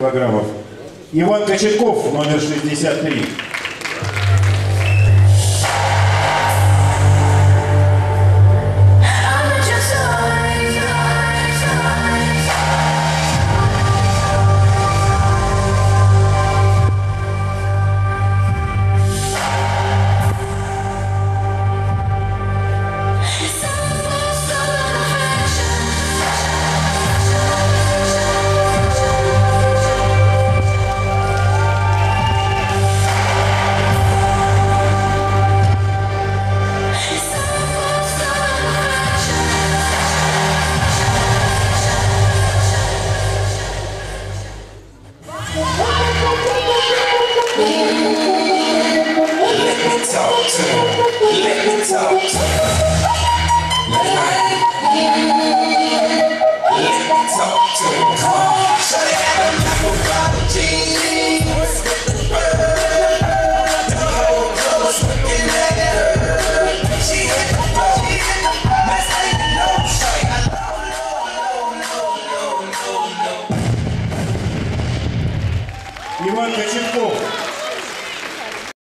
килограммов. Иван Кочетков, номер 63. Let me talk to him. Let me talk to him. Let me talk to him. Come on. Shawty got a apple bottle jeans. The whole club was looking at her. She hit the floor. She hit the floor. That's how you know. Shawty got low, low, low, low, low, low, low. Иван Кочетков,